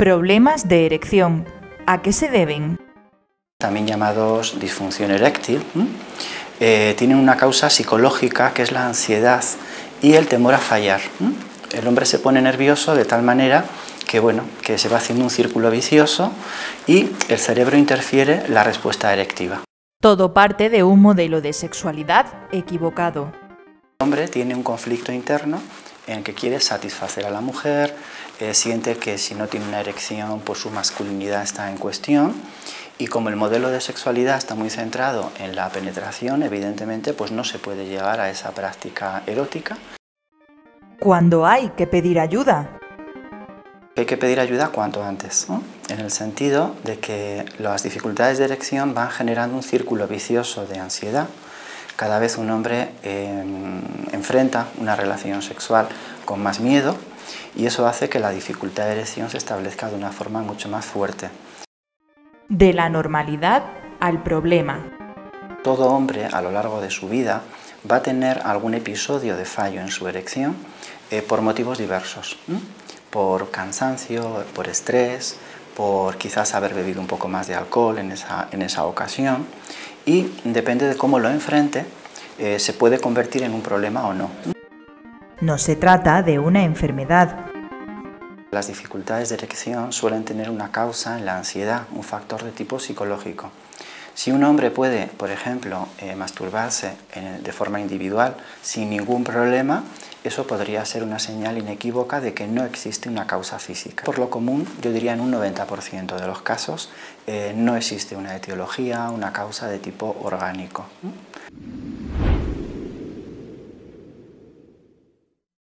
Problemas de erección. ¿A qué se deben? También llamados disfunción eréctil. Eh, tienen una causa psicológica que es la ansiedad y el temor a fallar. El hombre se pone nervioso de tal manera que, bueno, que se va haciendo un círculo vicioso y el cerebro interfiere la respuesta erectiva. Todo parte de un modelo de sexualidad equivocado. El hombre tiene un conflicto interno en que quiere satisfacer a la mujer, eh, siente que si no tiene una erección, pues su masculinidad está en cuestión y como el modelo de sexualidad está muy centrado en la penetración, evidentemente pues no se puede llegar a esa práctica erótica. ¿Cuándo hay que pedir ayuda? Hay que pedir ayuda cuanto antes, en el sentido de que las dificultades de erección van generando un círculo vicioso de ansiedad. Cada vez un hombre em, enfrenta una relación sexual con más miedo y eso hace que la dificultad de erección se establezca de una forma mucho más fuerte. De la normalidad al problema. Todo hombre a lo largo de su vida va a tener algún episodio de fallo en su erección eh, por motivos diversos por cansancio, por estrés, por quizás haber bebido un poco más de alcohol en esa, en esa ocasión y depende de cómo lo enfrente, eh, se puede convertir en un problema o no. No se trata de una enfermedad. Las dificultades de erección suelen tener una causa en la ansiedad, un factor de tipo psicológico. Si un hombre puede, por ejemplo, eh, masturbarse de forma individual sin ningún problema, eso podría ser una señal inequívoca de que no existe una causa física. Por lo común, yo diría en un 90% de los casos, eh, no existe una etiología, una causa de tipo orgánico.